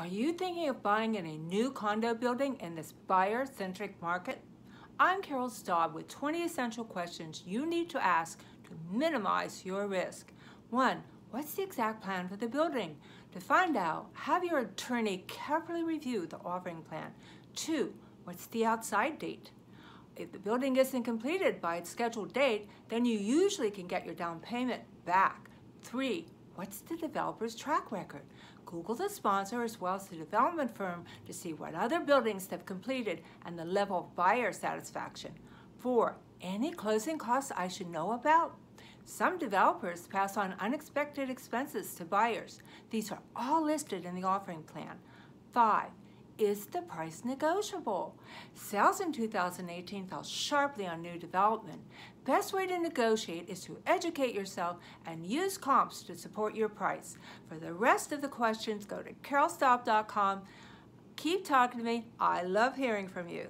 Are you thinking of buying in a new condo building in this buyer-centric market? I'm Carol Staub with 20 essential questions you need to ask to minimize your risk. One, what's the exact plan for the building? To find out, have your attorney carefully review the offering plan. Two, what's the outside date? If the building isn't completed by its scheduled date, then you usually can get your down payment back. Three, what's the developer's track record? Google the sponsor as well as the development firm to see what other buildings they've completed and the level of buyer satisfaction. Four, any closing costs I should know about? Some developers pass on unexpected expenses to buyers. These are all listed in the offering plan. Five, is the price negotiable? Sales in 2018 fell sharply on new development. Best way to negotiate is to educate yourself and use comps to support your price. For the rest of the questions, go to carolstaub.com. Keep talking to me. I love hearing from you.